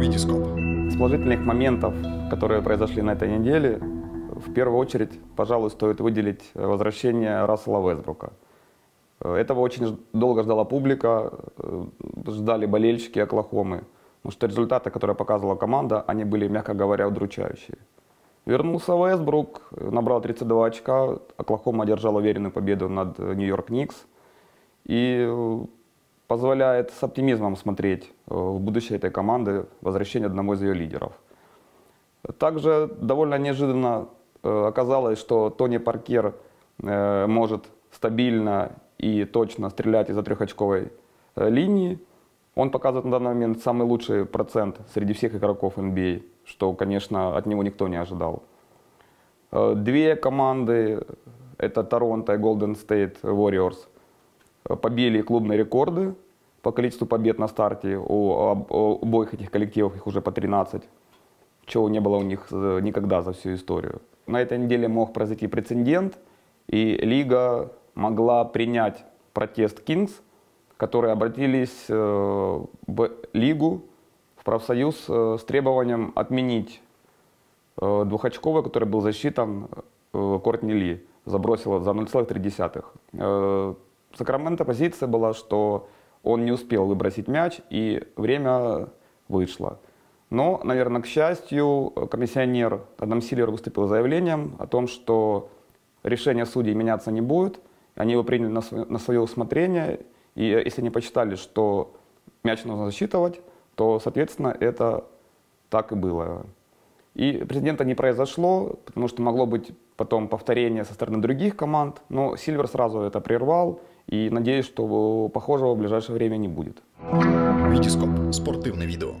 Витископ. Из положительных моментов, которые произошли на этой неделе, в первую очередь, пожалуй, стоит выделить возвращение Рассела Весбрука. Этого очень долго ждала публика, ждали болельщики Оклахомы, потому что результаты, которые показывала команда, они были, мягко говоря, удручающие. Вернулся Весбрук, набрал 32 очка, Оклахома одержал уверенную победу над Нью-Йорк Никс. И позволяет с оптимизмом смотреть э, в будущее этой команды, возвращение одного из ее лидеров. Также довольно неожиданно э, оказалось, что Тони Паркер э, может стабильно и точно стрелять из-за трехочковой линии. Он показывает на данный момент самый лучший процент среди всех игроков NBA, что, конечно, от него никто не ожидал. Две команды, это Торонто и Golden State Warriors – побили клубные рекорды по количеству побед на старте. У, обоих этих коллективов их уже по 13, чего не было у них э, никогда за всю историю. На этой неделе мог произойти прецедент, и лига могла принять протест Кингс, которые обратились э, в лигу, в профсоюз э, с требованием отменить двухочковый, который был засчитан Кортни Ли, забросила за 0,3. Сакраменто позиция была, что он не успел выбросить мяч, и время вышло. Но, наверное, к счастью, комиссионер Адам Силлер выступил заявлением о том, что решение судей меняться не будет. Они его приняли на свое, усмотрение. И если они посчитали, что мяч нужно засчитывать, то, соответственно, это так и было. И президента не произошло, потому что могло быть потом повторение со стороны других команд. Но Сильвер сразу это прервал и надеюсь, что похожего в ближайшее время не будет. Витископ. Спортивное видео.